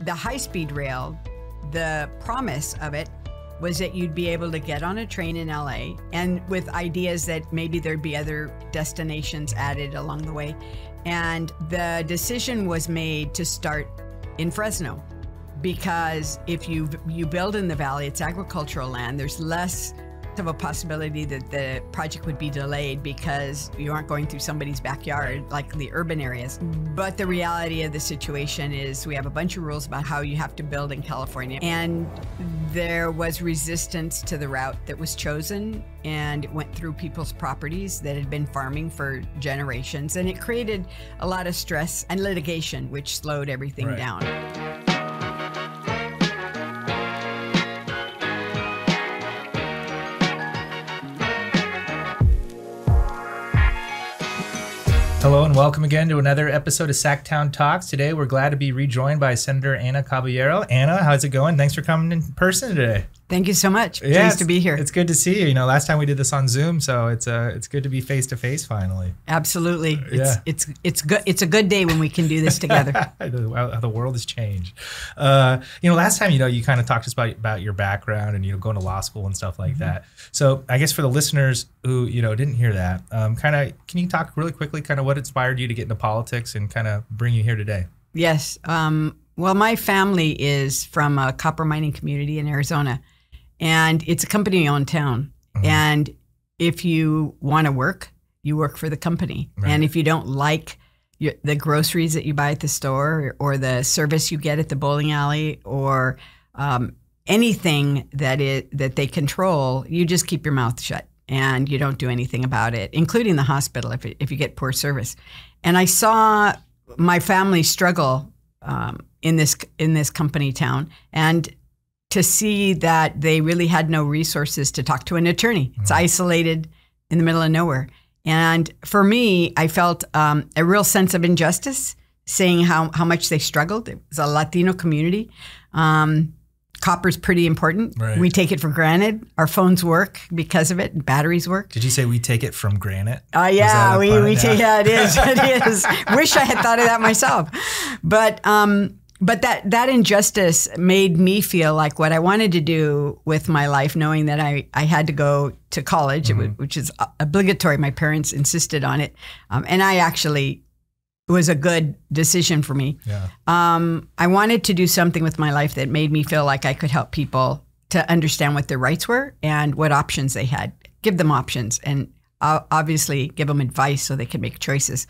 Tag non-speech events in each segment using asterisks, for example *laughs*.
The high speed rail, the promise of it was that you'd be able to get on a train in LA and with ideas that maybe there'd be other destinations added along the way. And the decision was made to start in Fresno because if you you build in the valley, it's agricultural land. There's less of a possibility that the project would be delayed because you aren't going through somebody's backyard like the urban areas. Mm-hmm. But the reality of the situation is we have a bunch of rules about how you have to build in California. And there was resistance to the route that was chosen and it went through people's properties that had been farming for generations. And it created a lot of stress and litigation, which slowed everything Right. down. Hello and welcome again to another episode of SacTown Talks. Today we're glad to be rejoined by Senator Anna Caballero. Anna, how's it going? Thanks for coming in person today. Thank you so much. Yeah, Pleased to be here. It's good to see you. You know, last time we did this on Zoom, so it's uh it's good to be face to face finally. Absolutely. It's Yeah. it's it's good it's a good day when we can do this together. *laughs* the, the world has changed. Uh, you know, last time you know you kind of talked to us about about your background and you know going to law school and stuff like that. So I guess for the listeners who you know didn't hear that, um, kind of can you talk really quickly, kind of what inspired you to get into politics and kind of bring you here today? yes. Um, well, my family is from a copper mining community in Arizona, and it's a company owned town. Mhm. And if you want to work, you work for the company. Right. And if you don't like your, the groceries that you buy at the store or, the service you get at the bowling alley or um, anything that it that they control, you just keep your mouth shut and you don't do anything about it, including the hospital if it, if you get poor service. And I saw my family struggle um, in this in this company town, and to see that they really had no resources to talk to an attorney. It's isolated in the middle of nowhere. And for me, I felt um, a real sense of injustice, seeing how, how much they struggled. It was a Latino community. Um, copper's pretty important. Right. We take it for granted. Our phones work because of it, batteries work. Did you say we take it from granite? Uh, yeah, we, we take yeah, it is. *laughs* It is. Wish I had thought of that myself. But um, but that that injustice made me feel like what I wanted to do with my life, knowing that I, I had to go to college, Mm-hmm. which is obligatory. My parents insisted on it, um, and I actually it was a good decision for me. Yeah. Um, I wanted to do something with my life that made me feel like I could help people to understand what their rights were and what options they had. Give them options and obviously give them advice so they can make choices.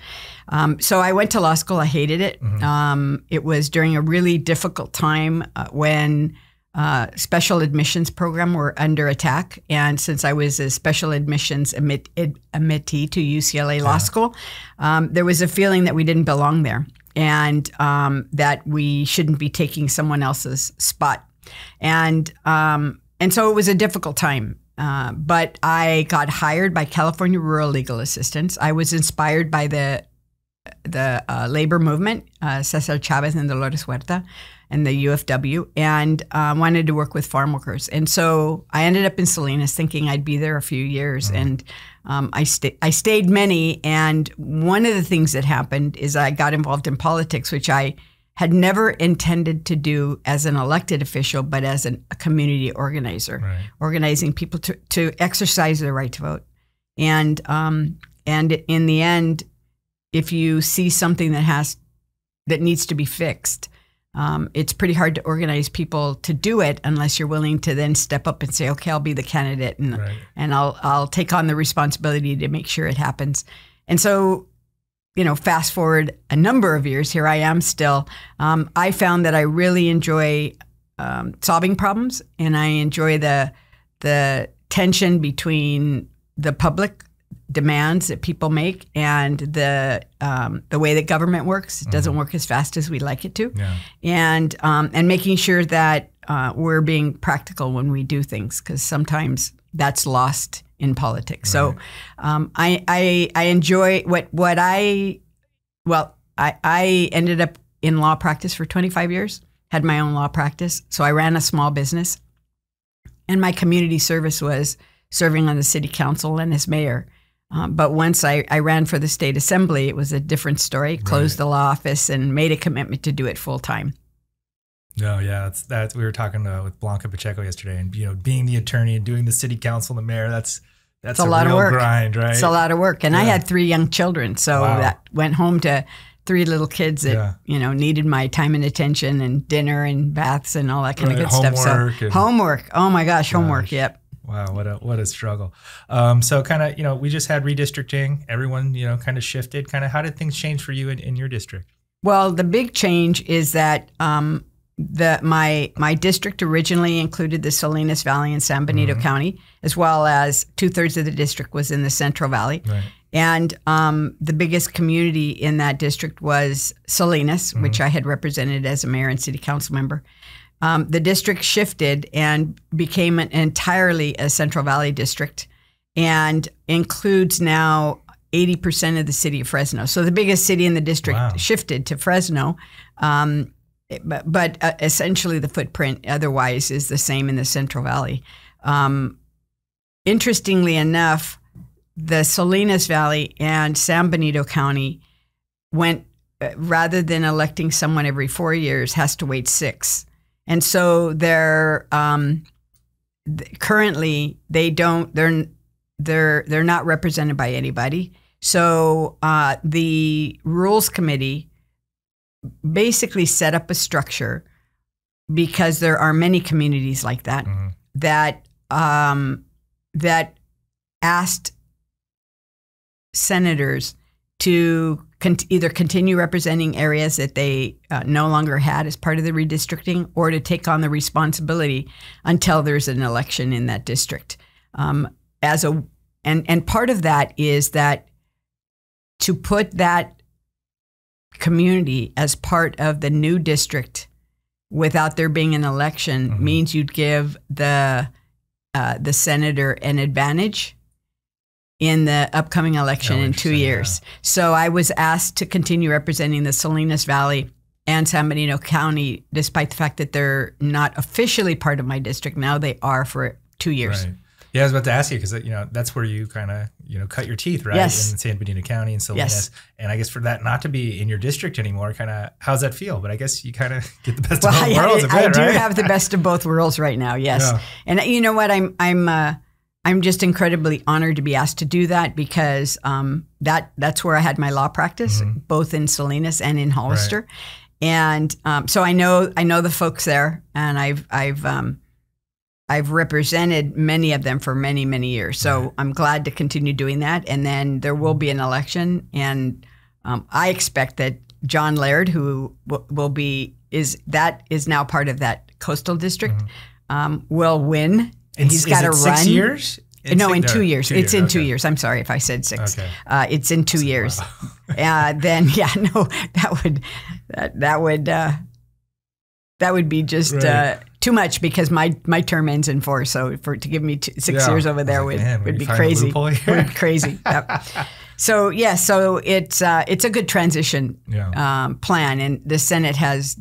Um, so I went to law school. I hated it. Um, it was during a really difficult time uh, when uh, special admissions program were under attack. And since I was a special admissions admit, ad, admittee to UCLA Law School, um, there was a feeling that we didn't belong there and um, that we shouldn't be taking someone else's spot. And um, and so it was a difficult time. Uh, but I got hired by California Rural Legal Assistance. I was inspired by the the uh, labor movement, uh, Cesar Chavez and Dolores Huerta, and the UFW, and uh, wanted to work with farm workers. And so I ended up in Salinas, thinking I'd be there a few years, and um, I sta- I stayed many. And one of the things that happened is I got involved in politics, which I had never intended to do as an elected official, but as an, a community organizer Right. organizing people to, to exercise their right to vote. And um, and in the end, if you see something that has that needs to be fixed, um, it's pretty hard to organize people to do it unless you're willing to then step up and say, "Okay, I'll be the candidate and Right. and I'll I'll take on the responsibility to make sure it happens." And so, you know, fast forward a number of years, here I am still. Um, I found that I really enjoy um, solving problems, and I enjoy the the tension between the public demands that people make and the um, the way that government works. It doesn't work as fast as we'd like it to, Yeah. and um, and making sure that uh, we're being practical when we do things because sometimes that's lost in politics. So um, I, I I enjoy what what I well I I ended up in law practice for 25 years. Had my own law practice, so I ran a small business, and my community service was serving on the city council and as mayor. Um, but once I, I ran for the state assembly, it was a different story. Closed the law office and made a commitment to do it full time. No, yeah, that's that. We were talking uh, with Blanca Pacheco yesterday, and you know, being the attorney and doing the city council and the mayor, that's that's It's a lot of work. grind, right? It's a lot of work. And I had three young children. So Wow. that went home to three little kids that, Yeah. you know, needed my time and attention and dinner and baths and all that kind Right, of good stuff. homework So homework. Oh my gosh, homework. Gosh. Yep. Wow, what a what a struggle. Um, so kind of, you know, we just had redistricting. Everyone, you know, kind of shifted. Kind of, how did things change for you in, in your district? Well, the big change is that um, the my my district originally included the Salinas Valley and San Benito Mm-hmm. County, as well as two thirds of the district was in the Central Valley. Right. And um, the biggest community in that district was Salinas, Mm-hmm. which I had represented as a mayor and city council member. Um, the district shifted and became an entirely a Central Valley district and includes now 80% of the city of Fresno. So the biggest city in the district Wow. shifted to Fresno. Um, but but uh, essentially, the footprint otherwise is the same in the Central Valley. Um, interestingly enough, the Salinas Valley and San Benito County went uh, rather than electing someone every four years, has to wait six. And so they're um, th- currently they don't they're they're they're not represented by anybody. So uh, the rules committee basically set up a structure because there are many communities like that Mhm. that um, that asked senators to con- either continue representing areas that they uh, no longer had as part of the redistricting, or to take on the responsibility until there's an election in that district. Um, as a and and part of that is that to put that community as part of the new district without there being an election Mhm. means you'd give the uh, the senator an advantage in the upcoming election Oh, in two years. So I was asked to continue representing the Salinas Valley and San Benito County, despite the fact that they're not officially part of my district. Now they are for two years. Right. Yeah, I was about to ask you because you know that's where you kind of you know cut your teeth, right? Yes. In San Benito County and Salinas, Yes. and I guess for that not to be in your district anymore, kind of how's that feel? But I guess you kind of *laughs* get the best Well, of both I, worlds I bit, do right? have the *laughs* best of both worlds right now. Yes, Yeah. and you know what? I'm I'm uh, I'm just incredibly honored to be asked to do that because um, that that's where I had my law practice, Mm-hmm. both in Salinas and in Hollister, and um, so I know I know the folks there, and I've I've um, I've represented many of them for many many years. So Right. I'm glad to continue doing that, and then there will be an election, and um, I expect that John Laird, who w- will be is that is now part of that coastal district, um, will win. And he's got to run. six years. no, in two years. it's in two years. I'm sorry if I said six. Okay. Uh, it's in two years. *laughs* uh, then *laughs* yeah, no, that would that that would uh, that would be just Right. Too much because my my term ends in four. So for to give me t- six Yeah. years over there would like, man, would we be crazy. Would be crazy. *laughs* Yep. So yeah, so it's uh, it's a good transition Yeah. um, plan, and the Senate has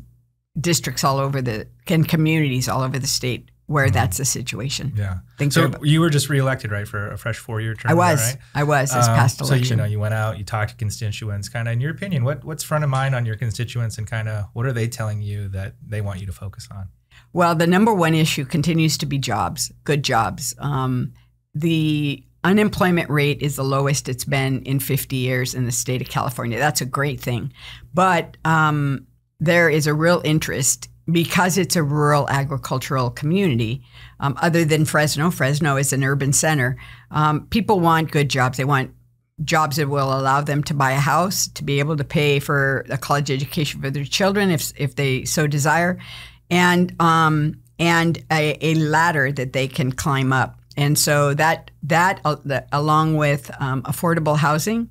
districts all over the and communities all over the state where that's the situation. yeah. Things So are. you were just reelected, right, for a fresh four-year term? I was, right? I was this Um, past So you know, you went out, you talked to constituents. Kind of, in your opinion, what what's front of mind on your constituents, and kind of what are they telling you that they want you to focus on? Well, the number one issue continues to be jobs, good jobs. Um, the unemployment rate is the lowest it's been in 50 years in the state of California. That's a great thing. But um, there is a real interest because it's a rural agricultural community. Um, other than Fresno, Fresno is an urban center. Um, people want good jobs. They want jobs that will allow them to buy a house, to be able to pay for a college education for their children if if they so desire, and um, and a, a ladder that they can climb up. And so that that uh, the, along with um, affordable housing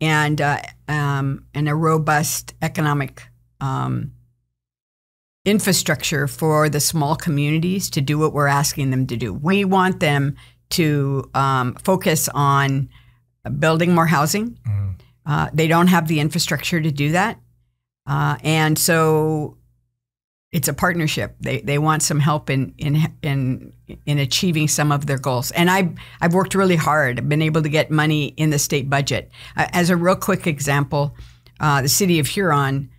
and uh, um, and a robust economic um, infrastructure for the small communities to do what we're asking them to do. We want them to um, focus on building more housing. Mhm. Uh, they don't have the infrastructure to do that, uh, and so it's a partnership. They they want some help in in in in achieving some of their goals. And I I've worked really hard. I've been able to get money in the state budget. Uh, as a real quick example, uh, the city of Huron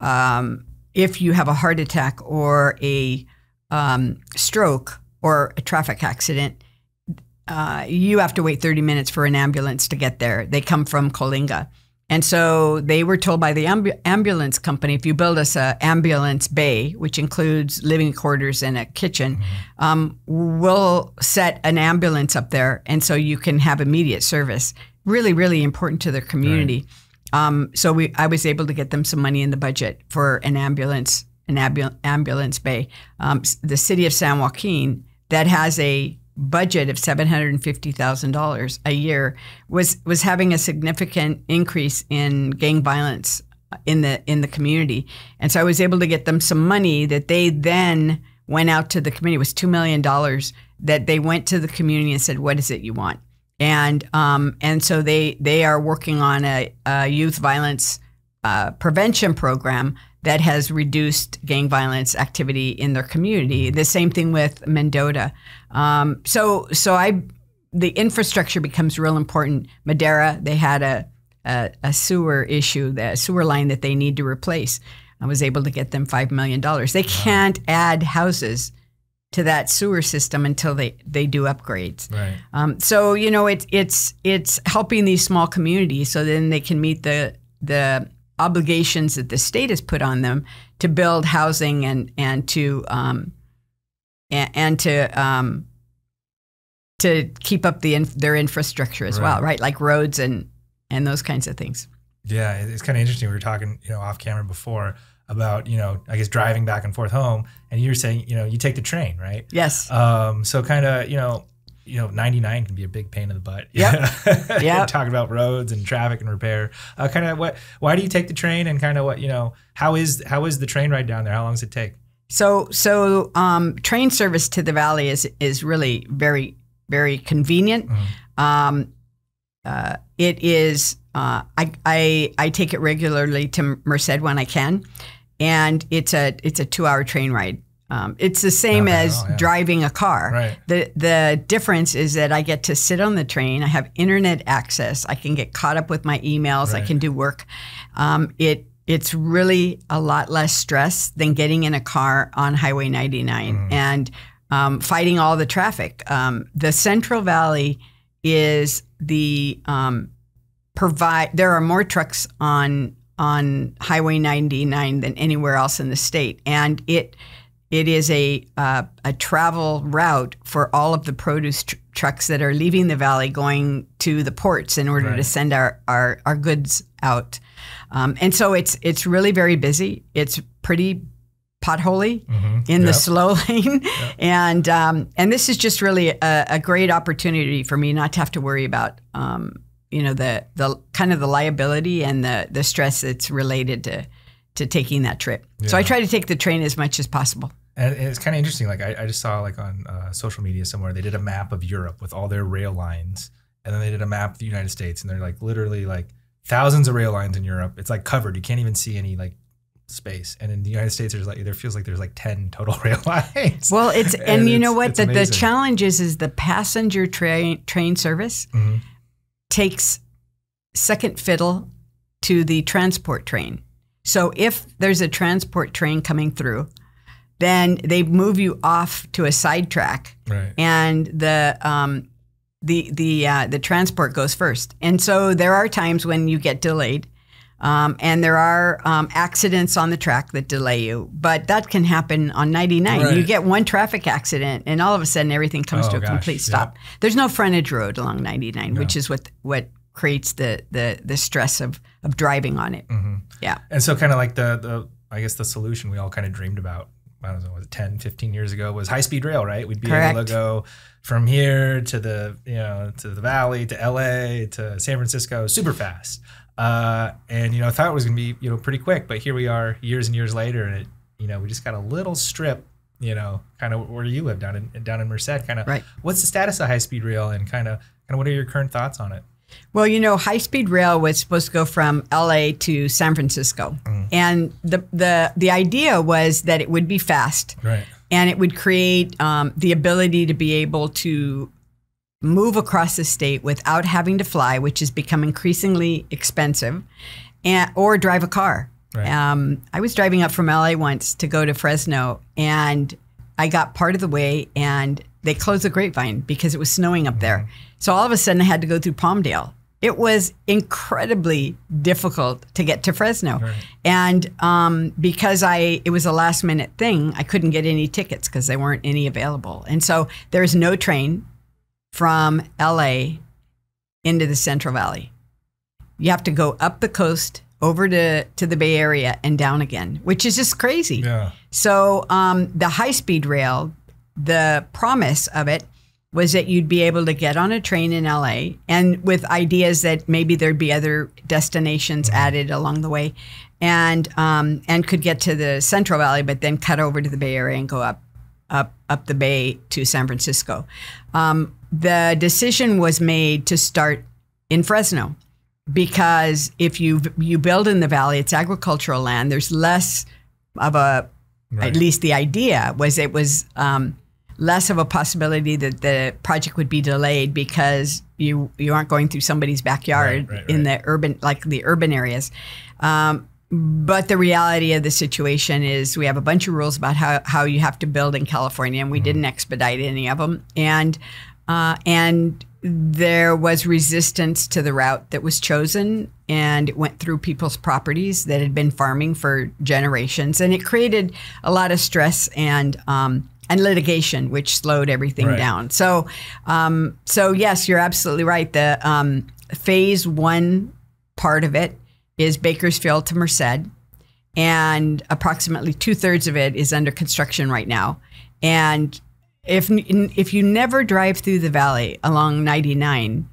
um, if you have a heart attack or a um, stroke or a traffic accident, uh, you have to wait 30 minutes for an ambulance to get there. They come from Coalinga. And so they were told by the ambu- ambulance company if you build us a ambulance bay, which includes living quarters and a kitchen, mm-hmm. um, we'll set an ambulance up there. And so you can have immediate service. Really, really important to their community. Right. Um, so we, I was able to get them some money in the budget for an ambulance, an ambu- ambulance bay. Um, the city of San Joaquin that has a budget of seven hundred and fifty thousand dollars a year was was having a significant increase in gang violence in the in the community, and so I was able to get them some money that they then went out to the community. It was two million dollars that they went to the community and said, "What is it you want?" And um, and so they they are working on a, a youth violence uh, prevention program that has reduced gang violence activity in their community. The same thing with Mendota. Um, so so I the infrastructure becomes real important. Madera they had a a, a sewer issue, the sewer line that they need to replace. I was able to get them five million dollars. They can't add houses to that sewer system until they, they do upgrades. Right. Um, so you know it's it's it's helping these small communities so then they can meet the the obligations that the state has put on them to build housing and and to um, and, and to um, to keep up the their infrastructure as right. well, right? Like roads and and those kinds of things. Yeah, it's kind of interesting. We were talking, you know, off camera before about, you know, I guess driving back and forth home, and you were saying, you know, you take the train, right? Yes. Um, so kind of, you know, you know, 99 can be a big pain in the butt. Yeah. *laughs* yeah. Talking about roads and traffic and repair. Uh, kind of what, why do you take the train and kind of what, you know, how is, how is the train ride down there? How long does it take? So, so, um, train service to the valley is, is really very, very convenient. Mm-hmm. Um, uh, it is, uh, I, I, I take it regularly to Merced when I can. And it's a, it's a two hour train ride. Um, it's the same as yeah. driving a car. Right. The the difference is that I get to sit on the train. I have internet access. I can get caught up with my emails. Right. I can do work. Um, it it's really a lot less stress than getting in a car on Highway 99 mm. and um, fighting all the traffic. Um, the Central Valley is the um, provide. There are more trucks on on Highway 99 than anywhere else in the state, and it it is a uh, a travel route for all of the produce tr- trucks that are leaving the valley going to the ports in order right. to send our, our, our goods out. Um, and so it's it's really very busy. It's pretty potholy mm-hmm. in yep. the slow *laughs* lane, yep. and um, and this is just really a, a, great opportunity for me not to have to worry about um, you know the the kind of the liability and the the stress that's related to to taking that trip. Yeah. So I try to take the train as much as possible. And it's kind of interesting. Like I, I just saw like on uh, social media somewhere, they did a map of Europe with all their rail lines, and then they did a map of the United States, and they're like literally like thousands of rail lines in Europe. It's like covered. You can't even see any like space. And in the United States, there's like there feels like there's like ten total *laughs* rail lines. Well, it's *laughs* and, and you know what? The, the challenge is is the passenger train train service mm-hmm. takes second fiddle to the transport train. So if there's a transport train coming through, then they move you off to a sidetrack, right. and the um, the the uh, the transport goes first. And so there are times when you get delayed, um, and there are um, accidents on the track that delay you. But that can happen on 99. Right. You get one traffic accident, and all of a sudden everything comes oh, to a gosh. complete stop. There's no frontage road along 99, no. which is what what creates the the the stress of of driving on it. Mm-hmm. Yeah. And so kind of like the the I guess the solution we all kind of dreamed about I don't know, was it 10, 15 years ago was high speed rail, right? We'd be Correct. able to go from here to the, you know, to the valley, to LA, to San Francisco super fast. Uh, and, you know, I thought it was going to be, you know, pretty quick, but here we are years and years later. And it, you know, we just got a little strip, you know, kind of where you live down in, down in Merced, kind of, right. what's the status of high speed rail and kind of, kind of what are your current thoughts on it? Well, you know, high speed rail was supposed to go from LA to San Francisco. Mm. And the, the, the idea was that it would be fast. Right. And it would create um, the ability to be able to move across the state without having to fly, which has become increasingly expensive, and, or drive a car. Right. Um, I was driving up from LA once to go to Fresno, and I got part of the way, and they closed the grapevine because it was snowing up there. So all of a sudden, I had to go through Palmdale. It was incredibly difficult to get to Fresno, Right. and um, because I it was a last minute thing, I couldn't get any tickets because there weren't any available, and so there is no train from LA into the Central Valley. You have to go up the coast over to, to the Bay Area and down again, which is just crazy. Yeah. So um, the high speed rail, the promise of it was that you'd be able to get on a train in LA and with ideas that maybe there'd be other destinations added along the way and um, and could get to the Central Valley, but then cut over to the Bay Area and go up up up the bay to San Francisco. Um, the decision was made to start in Fresno because if you you build in the valley, it's agricultural land. There's less of a Right. at least the idea was it was um, less of a possibility that the project would be delayed because you you aren't going through somebody's backyard Right, right, in right. the urban like the urban areas. Um, but the reality of the situation is we have a bunch of rules about how, how you have to build in California, and we didn't expedite any of them. And uh, and there was resistance to the route that was chosen, and it went through people's properties that had been farming for generations, and it created a lot of stress and um, and litigation, which slowed everything Right. down. So, um, so yes, you're absolutely right. The um, phase one part of it is Bakersfield to Merced, and approximately two thirds of it is under construction right now. And if if you never drive through the valley along 99,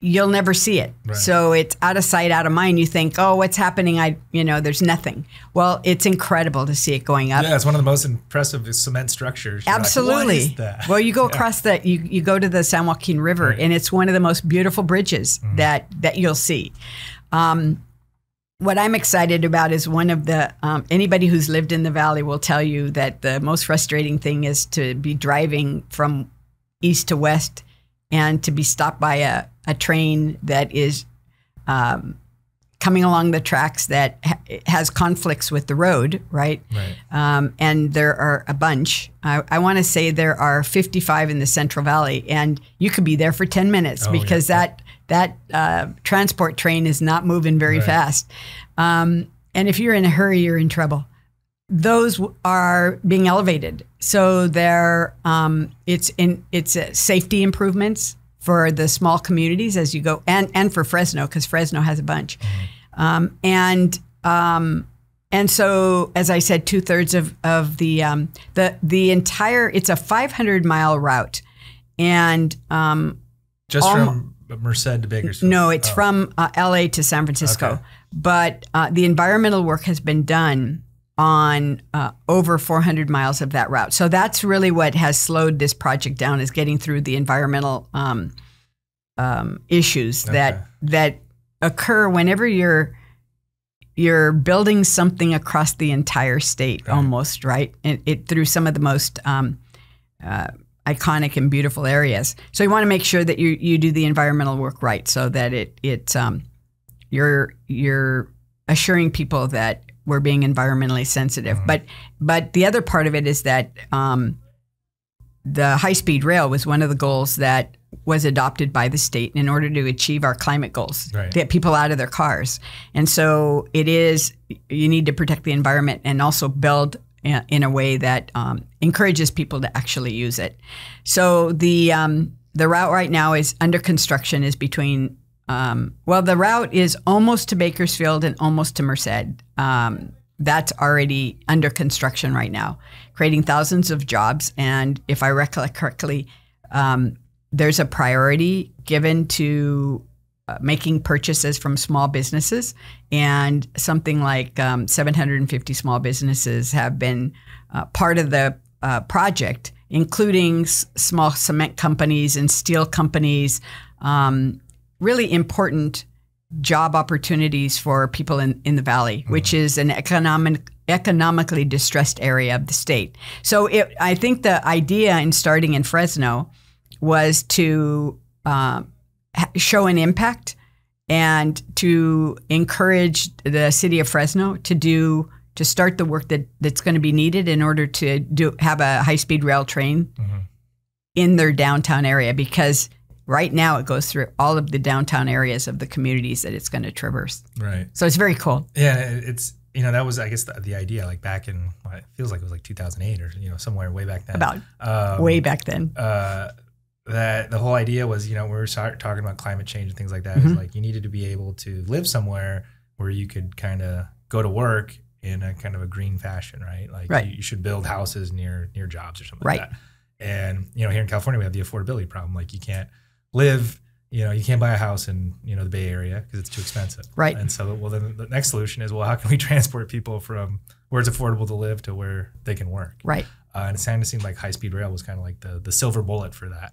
you'll never see it. Right. So it's out of sight, out of mind. You think, oh, what's happening? I, you know, there's nothing. Well, it's incredible to see it going up. Yeah, it's one of the most impressive cement structures. You're Absolutely. that? Well, you go across the you, you go to the San Joaquin River, Right. Mm-hmm. and it's one of the most beautiful bridges that that you'll see. Um, what I'm excited about is one of the um, anybody who's lived in the valley will tell you that the most frustrating thing is to be driving from east to west and to be stopped by a, a train that is um, coming along the tracks that ha- has conflicts with the road, right? Right. um, and there are a bunch. I, I want to say there are 55 in the Central Valley, and you could be there for 10 minutes Oh, yeah. because that that uh, transport train is not moving very Right. fast. Um, and if you're in a hurry, you're in trouble. Those are being elevated, so they're um, it's in it's uh, safety improvements for the small communities as you go, and and for Fresno because Fresno has a bunch, um, and um, and so, as I said, two thirds of of the um, the the entire it's a 500 mile route, and um, Just from Merced to Bakersfield. no, it's Oh. from uh, L.A. to San Francisco. Okay. But uh, the environmental work has been done on uh, over 400 miles of that route. So that's really what has slowed this project down is getting through the environmental um, um, issues that Okay. that occur whenever you're you're building something across the entire state, Right. almost right, and it through some of the most um, uh, iconic and beautiful areas. So you want to make sure that you you do the environmental work right, so that it it um, you're you're assuring people that we're being environmentally sensitive. But but the other part of it is that um, the high speed rail was one of the goals that was adopted by the state in order to achieve our climate goals, Right. get people out of their cars. And so it is you need to protect the environment and also build in in a way that um, encourages people to actually use it. So the um, the route right now is under construction is between um, well the route is almost to Bakersfield and almost to Merced. Um, that's already under construction right now, creating thousands of jobs. And if I recollect correctly, um, there's a priority given to uh, making purchases from small businesses, and something like um, 750 small businesses have been uh, part of the uh, project, including s- small cement companies and steel companies. Um, really important job opportunities for people in, in the valley, which is an economic economically distressed area of the state. So it, I think the idea in starting in Fresno was to uh, show an impact and to encourage the city of Fresno to do to start the work that that's going to be needed in order to do have a high speed rail train Mhm. in their downtown area because right now it goes through all of the downtown areas of the communities that it's going to traverse. Right. So it's very cool. Yeah, it's you know that was I guess the, the idea like back in well, it feels like it was like 2008 or you know somewhere way back then. About um, way back then. uh, that the whole idea was, you know, we were start talking about climate change and things like that. Is Mhm. like you needed to be able to live somewhere where you could kind of go to work in a kind of a green fashion, right? Like Right. You, you should build houses near near jobs or something Right. like that. And you know, here in California, we have the affordability problem. Like you can't live, you know, you can't buy a house in you know the Bay Area because it's too expensive. Right. And so, well, then the next solution is, well, how can we *laughs* transport people from where it's affordable to live to where they can work? Right. Uh, and it kind of seemed like high speed rail was kind of like the the silver bullet for that.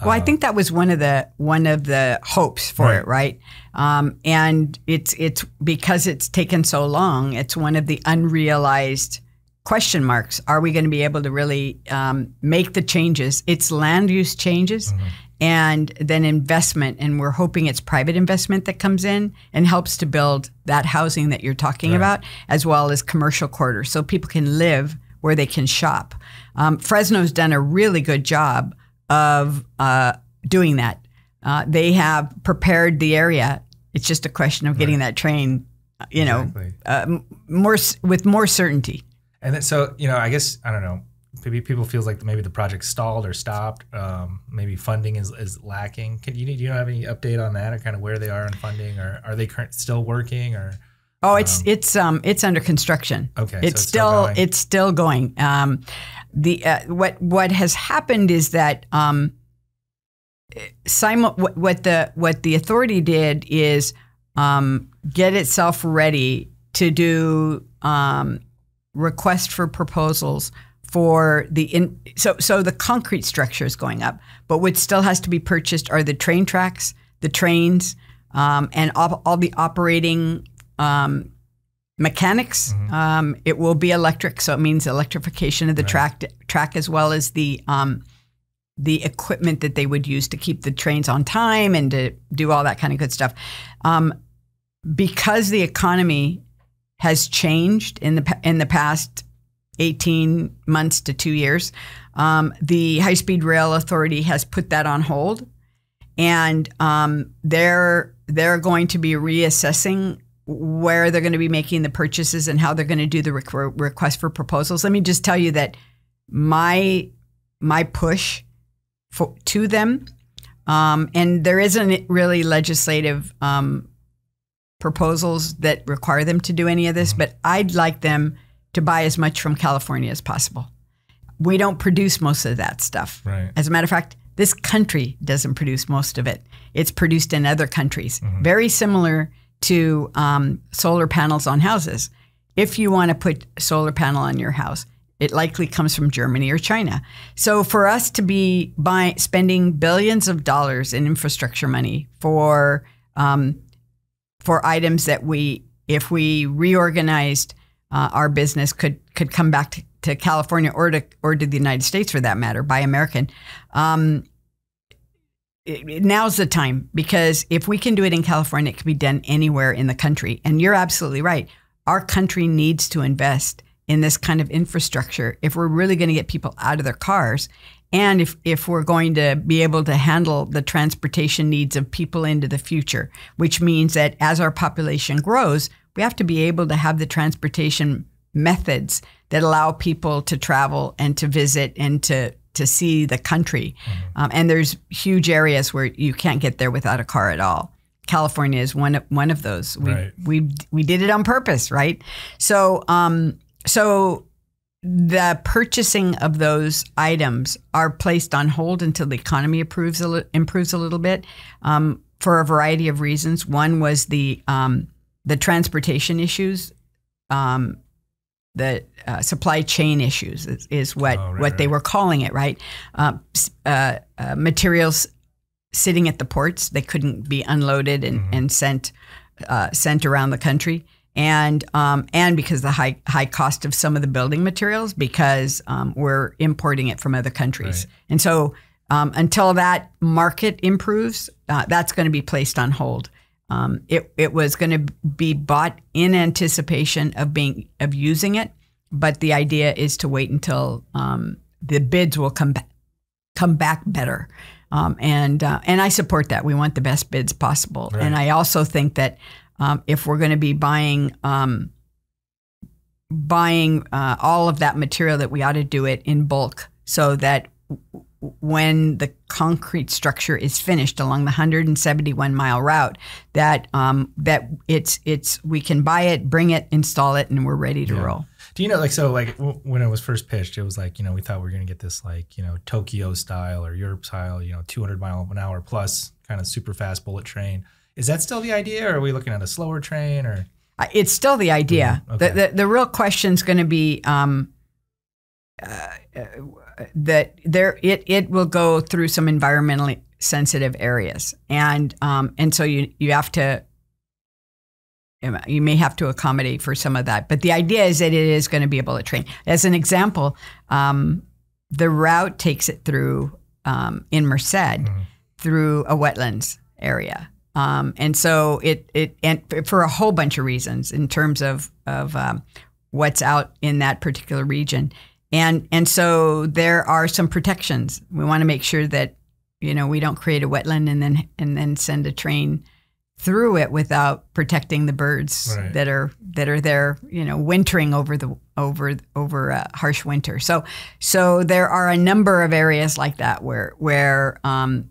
Well, I Uh, think that was one of the one of the hopes for Right. it, right? Um, and it's it's because it's taken so long. It's one of the unrealized question marks. Are we going to be able to really um, make the changes? It's land use changes. Mhm. And then investment, and we're hoping it's private investment that comes in and helps to build that housing that you're talking Right. about, as well as commercial quarters, so people can live where they can shop. Um, Fresno's done a really good job of uh, doing that. Uh, they have prepared the area. It's just a question of getting that train, you Exactly. know, uh, more with more certainty. And then, so you know, I guess I don't know. Maybe people feels like maybe the project stalled or stopped. Um, maybe funding is, is lacking. Can you do you have any update on that or kind of where they are in funding or are they current, still working or Oh, it's it's um it's under construction. okay? so it's, still, going. it's still going. Um, the uh, what what has happened is that um, simul- what, what the what the authority did is um, get itself ready to do um, request for proposals for the in so so the concrete structure is going up, but what still has to be purchased are the train tracks, the trains, um, and all, all the operating um, mechanics. Um, it will be electric, so it means electrification of the track track as well as the um, the equipment that they would use to keep the trains on time and to do all that kind of good stuff. Um, because the economy has changed in the in the past 18 months to two years, um, the High Speed Rail Authority has put that on hold, and um, they're they're going to be reassessing where they're going to be making the purchases and how they're going to do the requ- request for proposals. Let me just tell you that my my push for, to them, um, and there isn't really legislative um, proposals that require them to do any of this, but I'd like them to buy as much from California as possible. We don't produce most of that stuff. right. As a matter of fact, this country doesn't produce most of it. It's produced in other countries, very similar to um, solar panels on houses. If you want to put a solar panel on your house, it likely comes from Germany or China. So for us to be buying, spending billions of dollars in infrastructure money for um, for items that we, if we reorganized uh, our business, could could come back to, to California or to or to the United States for that matter, buy American. Um, now's the time because if we can do it in California, it can be done anywhere in the country. And you're absolutely right. Our country needs to invest in this kind of infrastructure if we're really going to get people out of their cars and if, if we're going to be able to handle the transportation needs of people into the future, which means that as our population grows, we have to be able to have the transportation methods that allow people to travel and to visit and to to see the country. Um, and there's huge areas where you can't get there without a car at all. California is one of, one of those. We, Right. we we did it on purpose, right? So um so the purchasing of those items are placed on hold until the economy improves a, li- improves a little bit um, for a variety of reasons. One was the um, the transportation issues, um, the uh, supply chain issues is, is what Oh, right, what they right. were calling it, right? Uh, uh, uh, materials sitting at the ports they couldn't be unloaded and, Mm-hmm. and sent uh, sent around the country and um, and because the high high cost of some of the building materials because um, we're importing it from other countries Right. and so um, until that market improves uh, that's going to be placed on hold um, it it was going to be bought in anticipation of being of using it, but the idea is to wait until um, the bids will come back come back better. Um, and uh, and I support that. We want the best bids possible. Right. And I also think that um, if we're going to be buying um, buying uh, all of that material, that we ought to do it in bulk, so that when the concrete structure is finished along the 171 mile route, that um, that it's it's we can buy it, bring it, install it, and we're ready to Yeah. roll. Do you know, like, so, like, w- when it was first pitched, it was like, you know, we thought we were going to get this, like, you know, Tokyo style or Europe style, you know, 200 mile an hour plus kind of super fast bullet train. Is that still the idea, or are we looking at a slower train, or? Uh, It's still the idea. Mhm, okay. the, the the real question is going to be um, uh, uh, that there it it will go through some environmentally sensitive areas, and um, and so you you have to you may have to accommodate for some of that. But the idea is that it is going to be able to train. As an example, um, the route takes it through um, in Merced Mhm. through a wetlands area. Um, and so it it and for a whole bunch of reasons in terms of of um, what's out in that particular region, and and so there are some protections. We want to make sure that you know we don't create a wetland and then and then send a train through it without protecting the birds Right. that are that are there, you know, wintering over the over over a harsh winter. So so there are a number of areas like that where where um,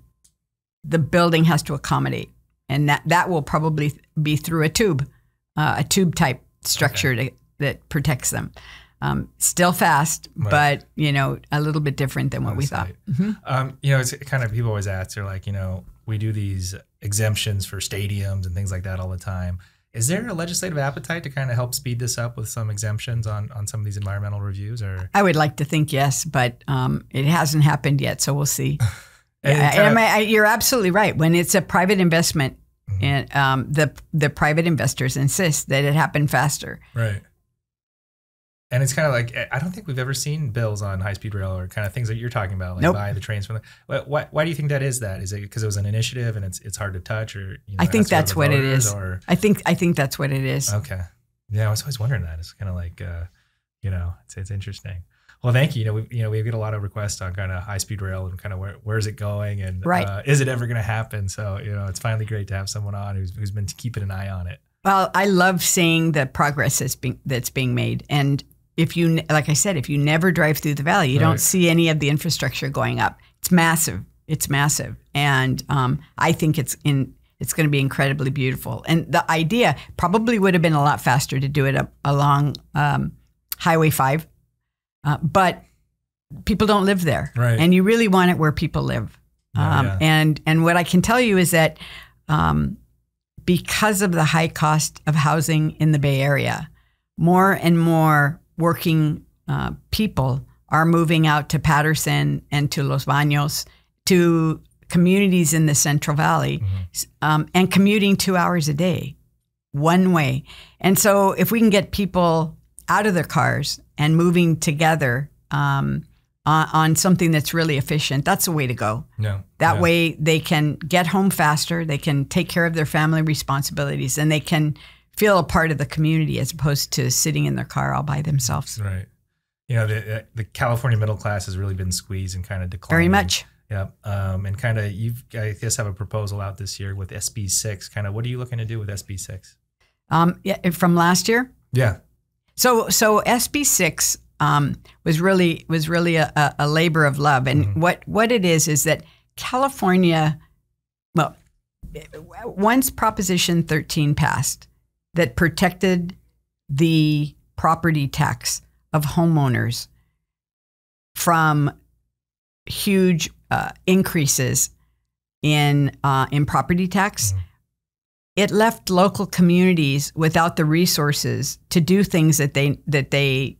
the building has to accommodate, and that that will probably be through a tube, uh, a tube type structure to, that protects them. Um, still fast, Right. but you know, a little bit different than what we thought. Right. Um, you know, it's kind of people always ask, they're like, you know, we do these exemptions for stadiums and things like that all the time. Is there a legislative appetite to kind of help speed this up with some exemptions on on some of these environmental reviews, or? I would like to think yes, but um, it hasn't happened yet, so we'll see. *laughs* Yeah, kind and of- I- I- you're absolutely right. When it's a private investment, Mhm. and um, the the private investors insist that it happen faster. Right. And it's kind of like I don't think we've ever seen bills on high speed rail or kind of things that you're talking about, like Nope. buying the trains from the. Why, why, do you think that is? That is it because it was an initiative and it's it's hard to touch, or you know, I think has to go to that's what it is. Or I think I think that's what it is. okay, yeah, I was always wondering that. It's kind of like, uh, you know, it's it's interesting. Well, thank you. You know, we you know we get a lot of requests on kind of high speed rail and kind of where where's it going and Right. uh, is it ever going to happen? So you know, it's finally great to have someone on who's who's been keeping an eye on it. Well, I love seeing the progress that's being that's being made, and if you like I said, if you never drive through the valley, you Right. don't see any of the infrastructure going up. It's massive. It's massive, and um, I think it's in. It's going to be incredibly beautiful. And the idea probably would have been a lot faster to do it up along um, Highway Five, uh, but people don't live there, Right. and you really want it where people live. Oh, um, yeah. And and what I can tell you is that um, because of the high cost of housing in the Bay Area, more and more working uh, people are moving out to Patterson and to Los Baños, to communities in the Central Valley, s- um, and commuting two hours a day, one way. And so, if we can get people out of their cars and moving together um, on, on something that's really efficient, that's the way to go. No, That yeah. way they can get home faster, they can take care of their family responsibilities, and they can feel a part of the community as opposed to sitting in their car all by themselves. Right. You know, the the California middle class has really been squeezed and kind of declining. Very much. Yeah. Um, and kind of you've I guess have a proposal out this year with SB six. Kind of what are you looking to do with SB six? Um, yeah, from last year. Yeah. So so SB six um, was really was really a, a, labor of love, and Mhm. what what it is is that California, well, once Proposition thirteen passed, that protected the property tax of homeowners from huge uh, increases in uh, in property tax. Mhm. It left local communities without the resources to do things that they that they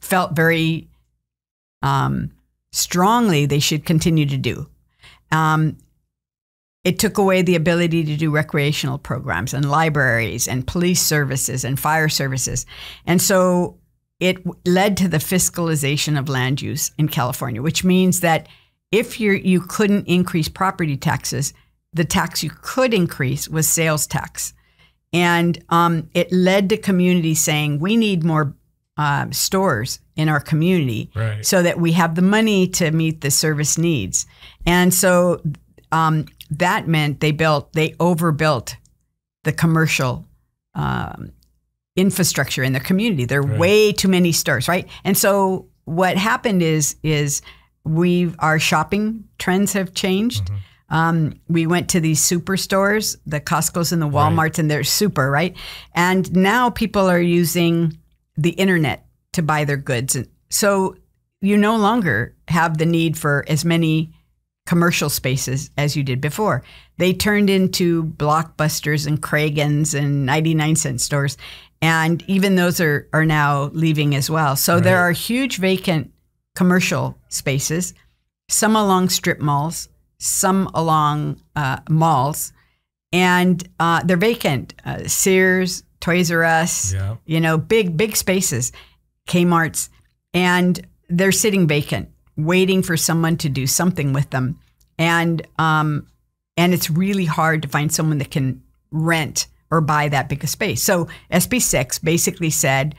felt very um, strongly they should continue to do. Um, it took away the ability to do recreational programs and libraries and police services and fire services. And so it led to the fiscalization of land use in California, which means that if you you couldn't increase property taxes, the tax you could increase was sales tax. And um, it led to communities saying, we need more uh, stores in our community Right. so that we have the money to meet the service needs. And so um, that meant they built, they overbuilt the commercial um, infrastructure in the community. There are Right. way too many stores, right? And so what happened is is we our shopping trends have changed. Mm-hmm. Um, we went to these superstores, the Costco's and the Walmarts, and they're super, right? And now people are using the internet to buy their goods, and so you no longer have the need for as many commercial spaces as you did before. They turned into blockbusters and Craigens and 99 cent stores. And even those are, are now leaving as well. So there are huge vacant commercial spaces, some along strip malls, some along uh, malls, and uh, they're vacant. Uh, Sears, Toys R Us, Yeah. you know, big, big spaces, Kmart's, and they're sitting vacant, waiting for someone to do something with them. And um, and it's really hard to find someone that can rent or buy that big a space. So SB6 basically said,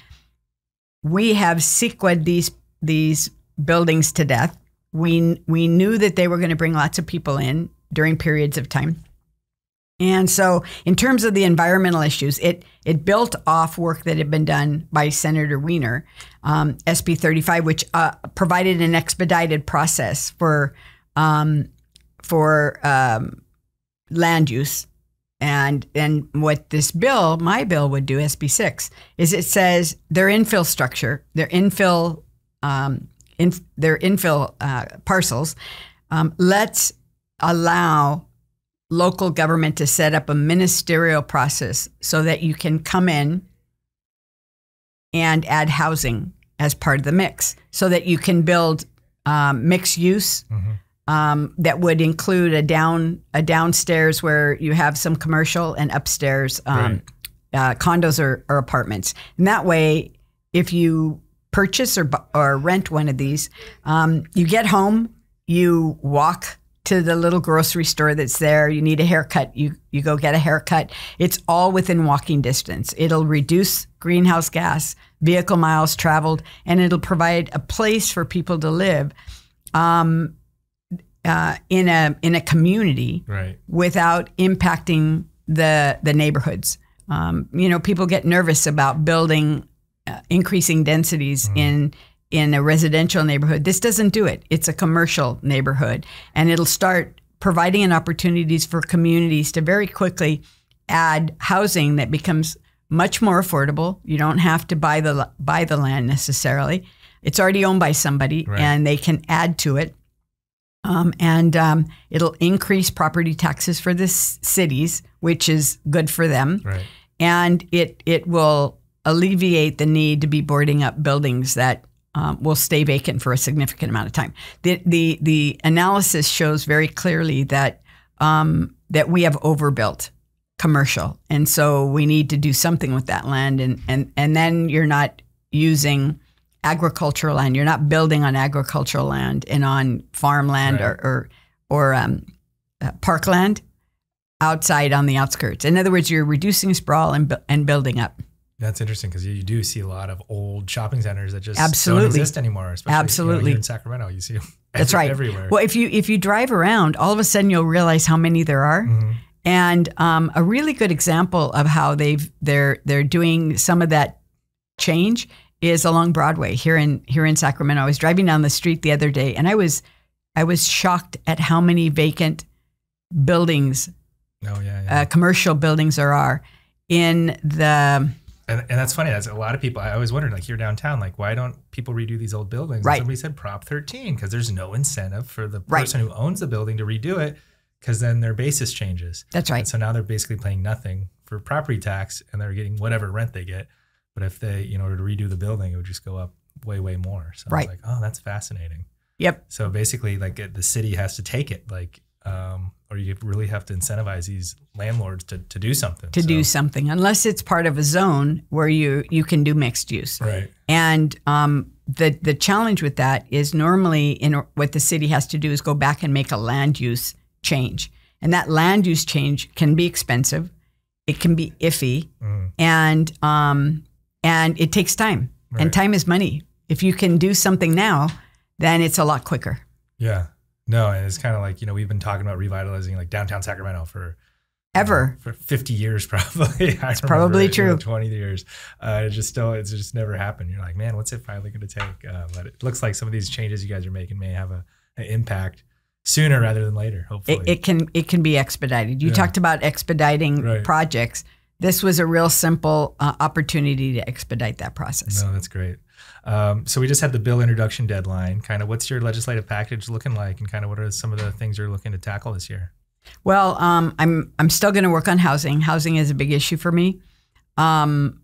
we have CEQA'd these these buildings to death. We we knew that they were going to bring lots of people in during periods of time. And so, in terms of the environmental issues, it it built off work that had been done by Senator Wiener, um, SB 35, which uh, provided an expedited process for um, for um, land use. And and what this bill, my bill, would do, SB 6, is it says their infill structure, their infill um, their infill uh, parcels, um, let's allow local government to set up a ministerial process so that you can come in and add housing as part of the mix so that you can build um, mixed use Mhm. um, that would include a down a downstairs where you have some commercial and upstairs um, uh, condos or, or apartments and that way if you purchase or, or rent one of these um, you get home you walk to the little grocery store that's there you need a haircut you you go get a haircut it's all within walking distance it'll reduce greenhouse gas vehicle miles traveled and it'll provide a place for people to live um, uh, in a in a community Right. without impacting the the neighborhoods. Um, you know, people get nervous about building uh, increasing densities in in a residential neighborhood. This doesn't do it. It's a commercial neighborhood, and it'll start providing an opportunities for communities to very quickly add housing that becomes much more affordable. You don't have to buy the buy the land necessarily. It's already owned by somebody, Right. and they can add to it. Um, and um, it'll increase property taxes for the cities, which is good for them. Right. And it it will alleviate the need to be boarding up buildings that um, will stay vacant for a significant amount of time. The the the analysis shows very clearly that um, that we have overbuilt commercial, and so we need to do something with that land. And and and then you're not using agricultural land. You're not building on agricultural land and on farmland Right. or or, or um, uh, parkland outside on the outskirts. In other words, you're reducing sprawl and and building up. That's interesting because you, you do see a lot of old shopping centers that just Absolutely. don't exist anymore. Especially you know, Absolutely. here in Sacramento, you see them *laughs* That's every- right. everywhere. Well, if you if you drive around, all of a sudden you'll realize how many there are. Mhm. And um, a really good example of how they've they're they're doing some of that change is along Broadway here in here in Sacramento. I was driving down the street the other day, and I was I was shocked at how many vacant buildings, Oh yeah, yeah. uh, commercial buildings there are in the and, and that's funny. That's a lot of people. I always wondered, like here downtown, like why don't people redo these old buildings? And Right. somebody said Prop 13 because there's no incentive for the Right. person who owns the building to redo it because then their basis changes. that's And right. so now they're basically paying nothing for property tax and they're getting whatever rent they get. But if they, in order to redo the building, it would just go up way, way more. So I was like, oh, that's fascinating. Yep. So basically, like the city has to take it, like, um, or you really have to incentivize these landlords to, to do something. To do something, unless it's part of a zone where you you can do mixed use. right, And um, the the challenge with that is normally in what the city has to do is go back and make a land use change. And that land use change can be expensive, it can be iffy, Mm. and um, and it takes time. Right. And time is money. If you can do something now, then it's a lot quicker. Yeah. No, and it's kind of like, you know, we've been talking about revitalizing like downtown Sacramento for Ever. for 50 years *laughs* probably. It's probably true. 20 years. Uh, it just still, it's just never happened. You're like, man, what's it finally going to take? Uh, but it looks like some of these changes you guys are making may have a, an impact sooner rather than later, hopefully. It, it can it can be expedited. You Yeah. talked about expediting Right. projects. This was a real simple uh, opportunity to expedite that process. no, that's great. Um, so we just had the bill introduction deadline. Kind of what's your legislative package looking like and kind of what are some of the things you're looking to tackle this year? Well, um, I'm I'm still going to work on housing. Housing is a big issue for me, um,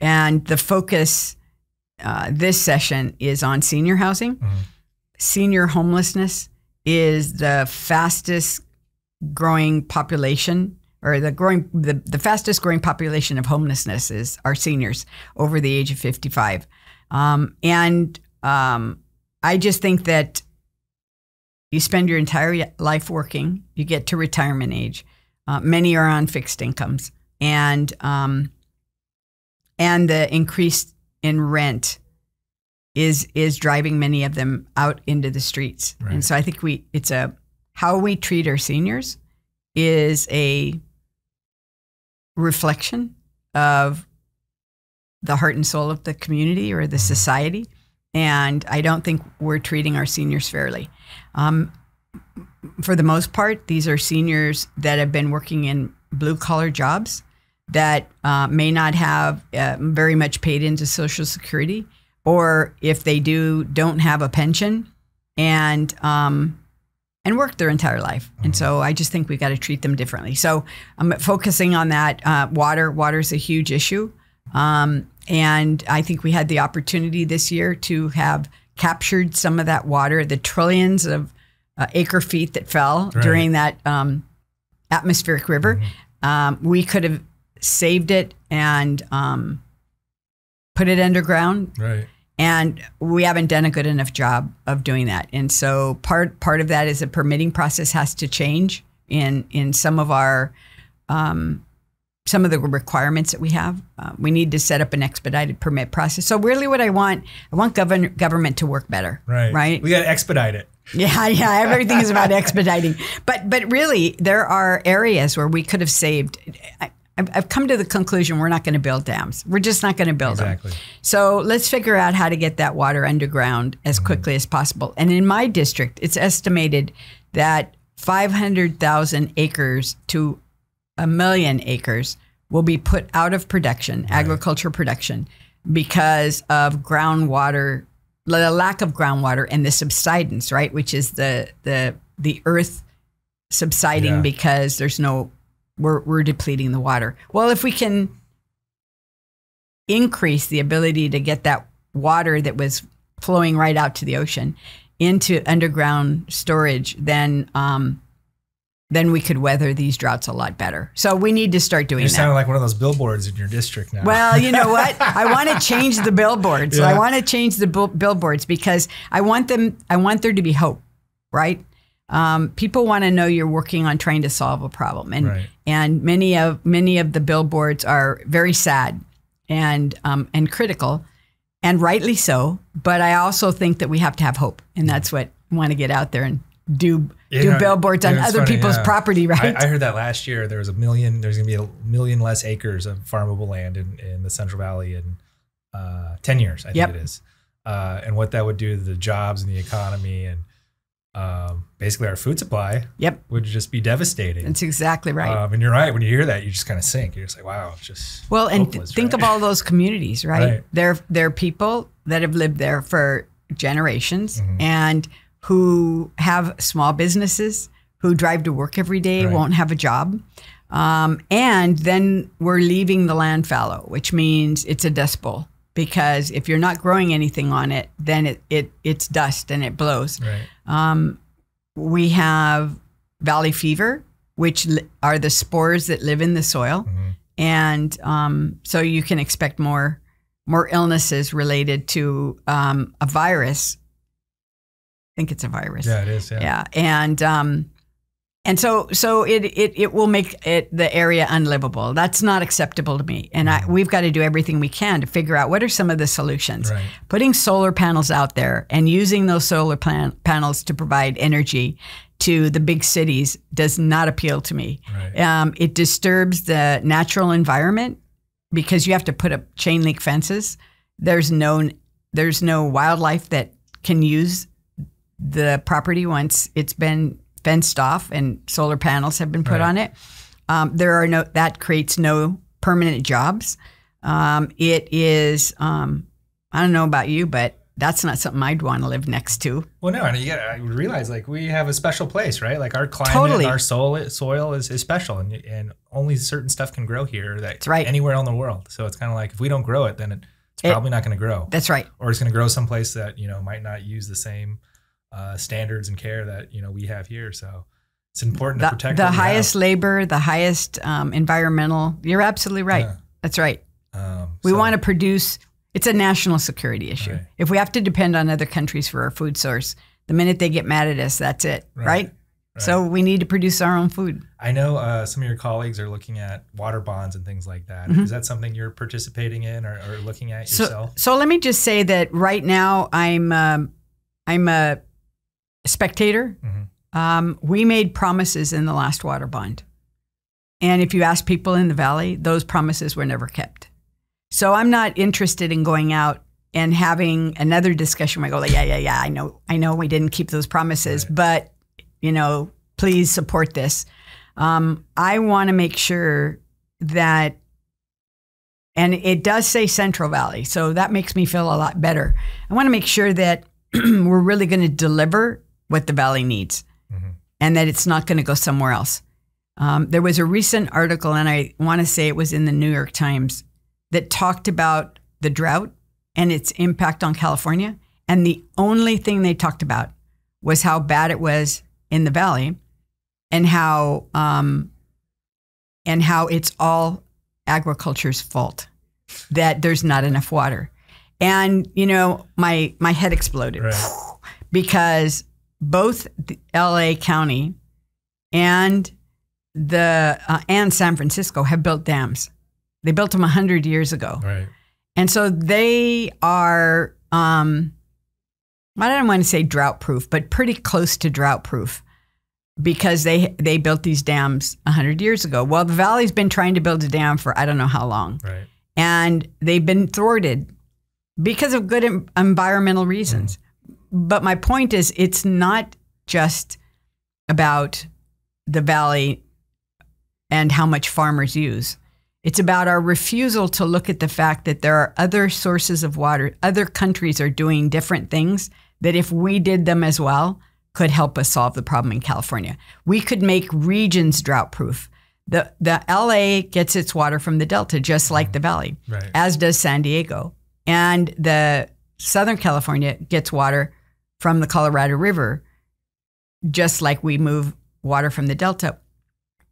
and the focus uh, this session is on senior housing. Mhm. Senior homelessness is the fastest growing population, or the growing the, the fastest growing population of homelessness is our seniors over the age of 55, um, and um, I just think that you spend your entire life working, you get to retirement age. Uh, many are on fixed incomes, and um, and the increase in rent is is driving many of them out into the streets. Right. And so I think we it's a how we treat our seniors is a reflection of the heart and soul of the community or the society. And I don't think we're treating our seniors fairly. Um, for the most part, these are seniors that have been working in blue collar jobs that uh, may not have uh, very much paid into Social Security, or if they do, don't have a pension, and um, and work their entire life. And so I just think we've got to treat them differently. So I'm focusing on that. Uh, water, water is a huge issue, um, and I think we had the opportunity this year to have captured some of that water, the trillions of uh, acre feet that fell Right. during that um, atmospheric river. Um, we could have saved it and um, put it underground Right. and we haven't done a good enough job of doing that. And so part part of that is the permitting process has to change in in some of our um, some of the requirements that we have. Uh, we need to set up an expedited permit process. So really, what I want I want govern, government to work better. Right. Right. We got to expedite it. Yeah, *laughs* yeah. Everything is about expediting, but but really, there are areas where we could have saved. I, I've come to the conclusion we're not going to build dams. We're just not going to build Exactly. them. So let's figure out how to get that water underground as Mm-hmm. quickly as possible. And in my district, it's estimated that 500,000 acres to a million acres will be put out of production, agriculture production, because of groundwater, the lack of groundwater and the subsidence, right? Which is the the the earth subsiding Yeah. because there's no we're we're depleting the water. Well, if we can increase the ability to get that water that was flowing right out to the ocean into underground storage, then um, then we could weather these droughts a lot better. So we need to start doing that. sounding like one of those billboards in your district now. Well, you know what? *laughs* I want to change the billboards. Yeah. I want to change the bill- billboards because I want them. I want there to be hope, right? Um, people want to know you're working on trying to solve a problem, and Right. and many of many of the billboards are very sad and um, and critical, and rightly so. But I also think that we have to have hope, and that's what I want to get out there and do You do billboards on other funny, people's yeah. property, right? I, I heard that last year there was a million. There's going to be a million less acres of farmable land in, in the Central Valley in uh, ten years. I think Yep. it is, uh, and what that would do to the jobs and the economy and um, basically our food supply yep, would just be devastating. that's exactly right. Um, and you're right. When you hear that, you just kind of sink. You're just like, wow, it's just Well, and hopeless, think right? of all those communities, right? Right. They're they're people that have lived there for generations Mhm. and who have small businesses, who drive to work every day, Right. won't have a job. Um, and then we're leaving the land fallow, which means it's a dust bowl. Because if you're not growing anything on it, then it, it it's dust and it blows. right. Um, we have valley fever, which are the spores that live in the soil, Mhm. and um, so you can expect more more illnesses related to um, a virus. Think it's a virus. Yeah, it is. Yeah. Yeah, and um, and so so it it it will make it the area unlivable. That's not acceptable to me. And I, we've got to do everything we can to figure out what are some of the solutions. Right. Putting solar panels out there and using those solar pan- panels to provide energy to the big cities does not appeal to me. Right. Um, it disturbs the natural environment because you have to put up chain link fences. There's no there's no wildlife that can use the property once it's been fenced off and solar panels have been put Right. on it. Um, there are no that creates no permanent jobs. Um, it is um, I don't know about you, but that's not something I'd want to live next to. Well, no, and you got to realize like we have a special place, right? Like our climate, Totally. our soil, soil is, is special, and and only certain stuff can grow here that That's right. anywhere in the world. So it's kind of like if we don't grow it, then it, it's It- probably not going to grow, That's right. or it's going to grow someplace that you know might not use the same uh, standards and care that you know we have here. So it's important to protect the we have. highest labor, the highest um, environmental. You're absolutely right. Yeah. That's right. Um, We so- want to produce. It's a national security issue. Right. If we have to depend on other countries for our food source, the minute they get mad at us, that's it, Right. right? So we need to produce our own food. I know uh, some of your colleagues are looking at water bonds and things like that. Is that something you're participating in or, or looking at. So, yourself? so let me just say that right now I'm um, I'm a spectator. Mhm. Um, we made promises in the last water bond, and if you ask people in the valley, those promises were never kept. So I'm not interested in going out and having another discussion where I go, like, yeah, yeah, yeah, I know, I know, we didn't keep those promises, Right. but you know, please support this. Um, I want to make sure that and it does say Central Valley, so that makes me feel a lot better. I want to make sure that *clears throat* we're really going to deliver what the valley needs, Mhm. and that it's not going to go somewhere else. Um, there was a recent article, and I want to say it was in the New York Times, that talked about the drought and its impact on California. And the only thing they talked about was how bad it was in the valley, and how um, and how it's all agriculture's fault that there's not enough water. And you know, my my head exploded Right. because both the LA County and the uh, and San Francisco have built dams. They built them 100 years ago. Right. And so they are, um, I don't want to say drought proof, but pretty close to drought proof because they they built these dams 100 years ago. Well, the valley's been trying to build a dam for I don't know how long, Right. and they've been thwarted because of good em- environmental reasons. But my point is, it's not just about the valley and how much farmers use. It's about our refusal to look at the fact that there are other sources of water. Other countries are doing different things that, if we did them as well, could help us solve the problem in California. We could make regions drought proof. The, the LA gets its water from the Delta, just like the Valley, Right. as does San Diego. And the Southern California gets water from the Colorado River, just like we move water from the Delta.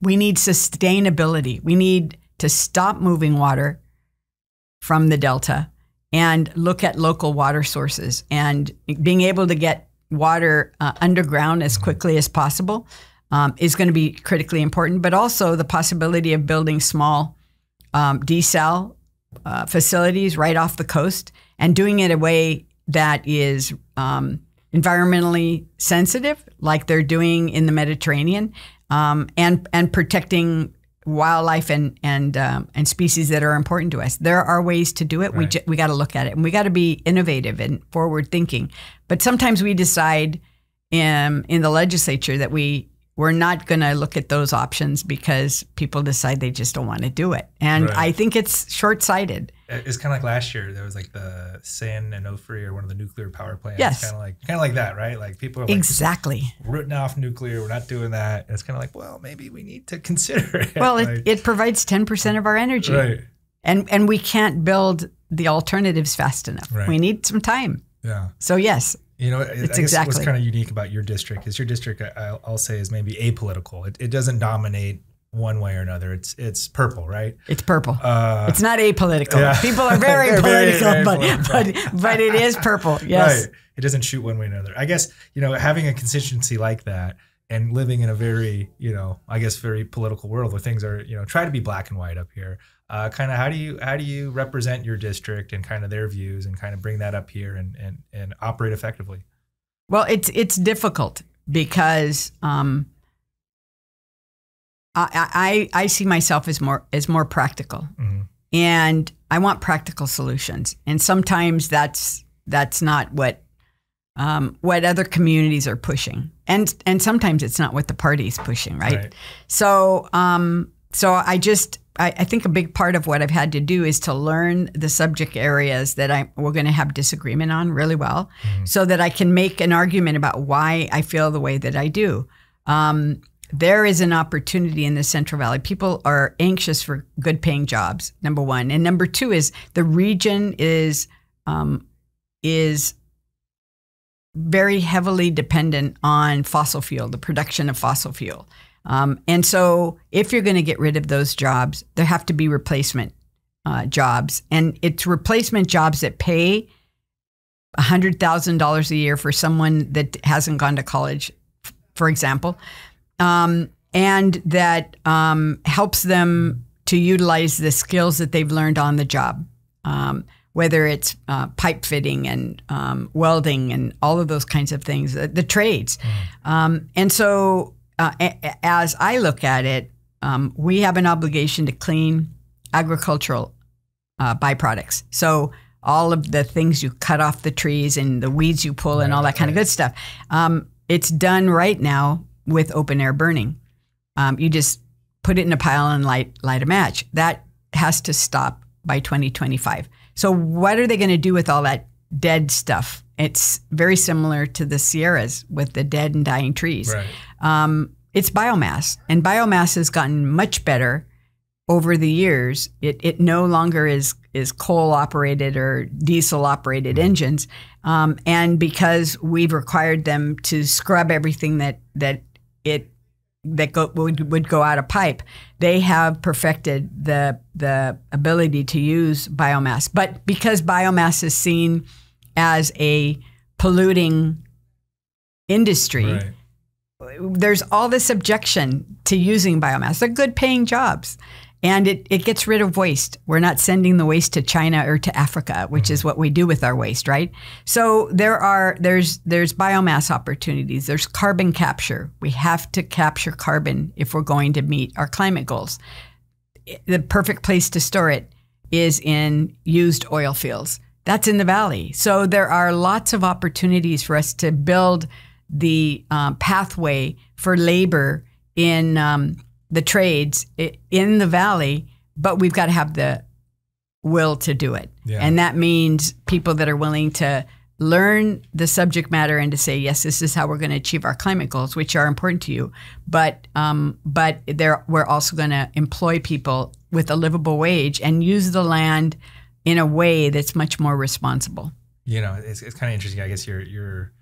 We need sustainability. We need to stop moving water from the Delta and look at local water sources and being able to get water uh, underground as quickly as possible um, is going to be critically important, but also the possibility of building small um, desal uh, facilities right off the coast and doing it a way that is um, environmentally sensitive, like they're doing in the Mediterranean, um, and and protecting wildlife and and um, and species that are important to us. There are ways to do it. We Right. ju- we got to look at it, and we got to be innovative and forward thinking. But sometimes we decide in in the legislature that we we're not going to look at those options because people decide they just don't want to do it, and Right. I think it's short sighted. It's kind of like last year. There was like the San Onofre or one of the nuclear power plants. Yes. Kind of like kind of like that, right? Like people are like Exactly. written off nuclear. We're not doing that. And it's kind of like, well, maybe we need to *laughs* consider it. Well, Like, it, it provides 10% of our energy. right. And, and we can't build the alternatives fast enough. Right. We need some time. Yeah. So, yes, You know, I guess what's kind of unique about your district is your district, I'll, I'll say, is maybe apolitical. It, it doesn't dominate one way or another. It's it's purple, right? it's purple. Uh, it's not apolitical. yeah. People are very *laughs* They're very, political, very but, political. but but it is purple. *laughs* Yes. Right. It doesn't shoot one way or another. I guess, you know, having a constituency like that, and living in a very, you know, I guess very political world where things are, you know, try to be black and white up here. Uh, kind of how do you how do you represent your district and kind of their views and kind of bring that up here and and and operate effectively? Well, it's it's difficult because um, I, I I see myself as more as more practical, mm-hmm. and I want practical solutions. And sometimes that's that's not what um, what other communities are pushing, and and sometimes it's not what the party is pushing, right? right. So um, so I just I, I, think a big part of what I've had to do is to learn the subject areas that I we're going to have disagreement on really well, mm-hmm. so that I can make an argument about why I feel the way that I do. Um, there is an opportunity in the Central Valley. People are anxious for good paying jobs. Number one, and number two is the region is um, is very heavily dependent on fossil fuel, the production of fossil fuel. Um, and so, if you're going to get rid of those jobs, there have to be replacement uh, jobs, and it's replacement jobs that pay hundred thousand dollars a year for someone that hasn't gone to college, for example, um, and that um, helps them to utilize the skills that they've learned on the job. Um, whether it's uh, pipe fitting and um, welding and all of those kinds of things, the, the trades. Mm. and so uh, as I look at it, um, we have an obligation to clean agricultural uh, byproducts. So all of the things you cut off the trees and the weeds you pull and all that kind of good stuff. Um, it's done right now with open air burning. Um, you just put it in a pile and light light a match. That has to stop by 2025. So what are they going to do with all that dead stuff? It's very similar to the Sierras with the dead and dying trees. Right. Um, it's biomass, and biomass has gotten much better over the years. It, it no longer is is coal operated or diesel operated mm-hmm. engines, um, and because we've required them to scrub everything that that it that go, would would go out of pipe, they have perfected the the ability to use biomass. But because biomass is seen as a polluting industry. Right. There's all this objection to using biomass. They're good paying jobs. And it, it gets rid of waste. We're not sending the waste to China or to Africa, which mm-hmm. is what we do with our waste, right? So there are there's there's biomass opportunities. There's carbon capture. We have to capture carbon if we're going to meet our climate goals. The perfect place to store it is in used oil fields that's in the valley. So there are lots of opportunities for us to build the um, pathway for labor in um, the trades in the valley, but we've got to have the will to do it. Yeah. And that means people that are willing to learn the subject matter and to say, yes, this is how we're going to achieve our climate goals, which are important to you. But um, but there, we're also going to employ people with a livable wage and use the land in a way that's much more responsible. You know, it's, it's kind of interesting. I guess your your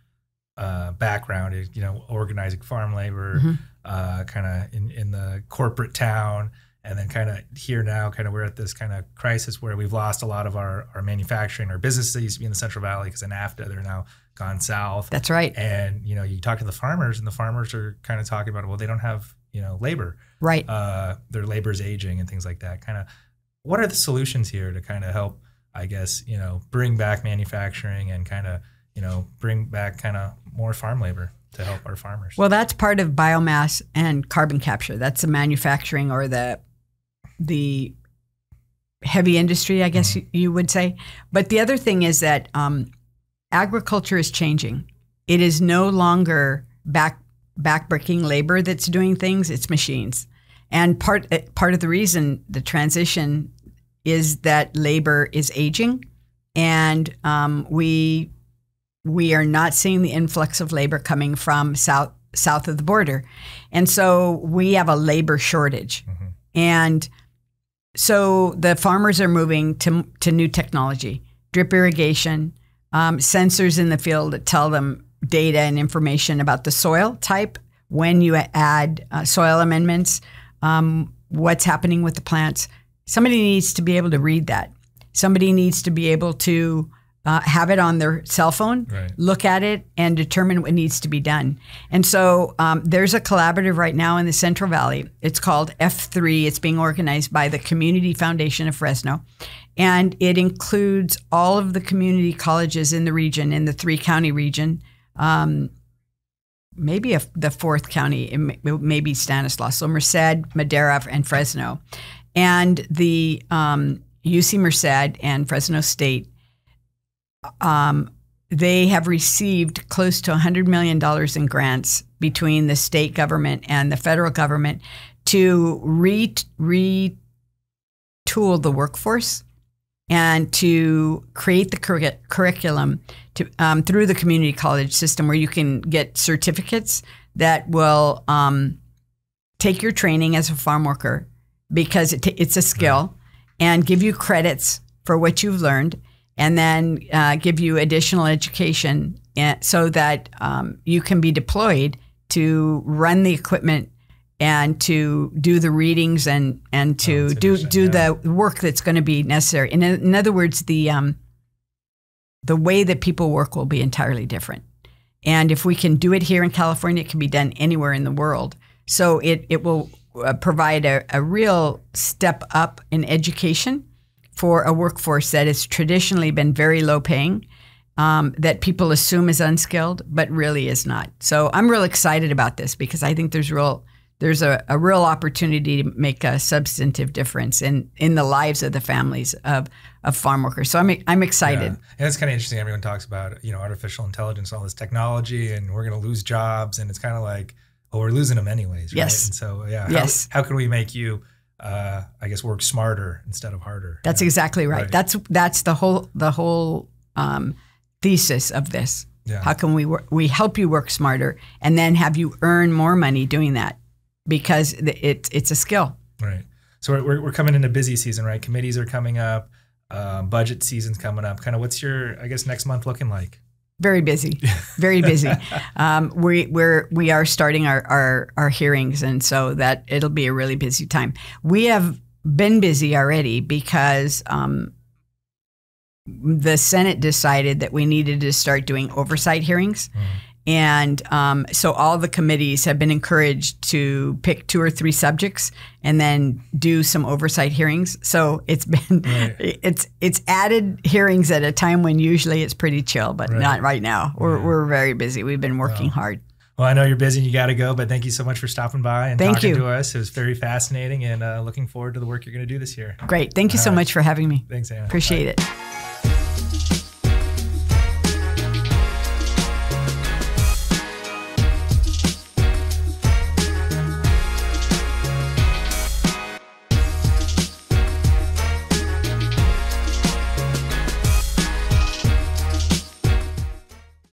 uh, background is you know organizing farm labor, mm-hmm. uh, kind of in in the corporate town, and then kind of here now, kind of we're at this kind of crisis where we've lost a lot of our our manufacturing, our businesses that used to be in the Central Valley because in NAFTA, they're now gone south. That's right. And you know, you talk to the farmers, and the farmers are kind of talking about, well, they don't have you know labor, right? Uh, their labor's aging and things like that. Kind of what are the solutions here to kind of help, I guess, you know, bring back manufacturing and kind of, you know, bring back kind of more farm labor to help our farmers? Well, that's part of biomass and carbon capture. That's the manufacturing or the the heavy industry, I guess mm-hmm. you would say. But the other thing is that um, agriculture is changing. It is no longer back backbreaking labor that's doing things; it's machines. And part part of the reason the transition is that labor is aging, and um, we we are not seeing the influx of labor coming from south south of the border, and so we have a labor shortage, mm-hmm. and so the farmers are moving to to new technology, drip irrigation, um, sensors in the field that tell them data and information about the soil type when you add uh, soil amendments, um, what's happening with the plants Somebody needs to be able to read that. Somebody needs to be able to uh, have it on their cell phone, Right. look at it, and determine what needs to be done. And so um, there's a collaborative right now in the Central Valley. It's called F3. It's being organized by the Community Foundation of Fresno. And it includes all of the community colleges in the region, in the three county region. Um, maybe a, the fourth county, it may- be Stanislaus. So Merced, Madera, and Fresno. And the um, UC Merced and Fresno State um, they have received close to $100 million in grants between the state government and the federal government to re- retool the workforce and to create the curri- curriculum to, um, through the community college system where you can get certificates that will um, take your training as a farm worker because it t- it's a skill and give you credits for what you've learned and then uh, give you additional education so that um, you can be deployed to run the equipment and to do the readings and and to Oh, do do yeah. the work that's going to be necessary. In, in other words, the um, the way that people work will be entirely different. And if we can do it here in California, it can be done anywhere in the world. So it, it will uh, provide a, a real step up in education for a workforce that has traditionally been very low paying, um, that people assume is unskilled, but really is not. So I'm real excited about this because I think there's real there's a, a real opportunity to make a substantive difference in, in the lives of the families of, of farm workers. So I'm I'm excited. Yeah. And it's kind of interesting. Everyone talks about you know artificial intelligence, all this technology, and we're going to lose jobs, and it's kind of like, well, we're losing them anyways, right? Yes. And so yeah, Yes. How, how can we make you, uh, I guess, work smarter instead of harder? That's exactly right. Right. That's that's the whole the whole um, thesis of this. Yeah. How can we we help you work smarter and then have you earn more money doing that because it it's a skill. Right. So we're, we're, we're coming into busy season, right? Committees are coming up, uh, budget season's coming up. Kind of what's your, I guess, next month looking like? Very busy, *laughs* very busy. um, we we're we are starting our, our our hearings, and so that it'll be a really busy time. We have been busy already because um, the Senate decided that we needed to start doing oversight hearings. And um, so all the committees have been encouraged to pick two or three subjects and then do some oversight hearings. So it's *laughs* been Right. it's it's added hearings at a time when usually it's pretty chill, but Right. not right now. We're we're very busy. We've been working Wow. hard. Well, I know you're busy and you got to go, but thank you so much for stopping by and Thank talking you. to us. It was very fascinating and uh, looking forward to the work you're going to do this year. Great. Thank you so All right. much for having me. Thanks, Anna. Appreciate it.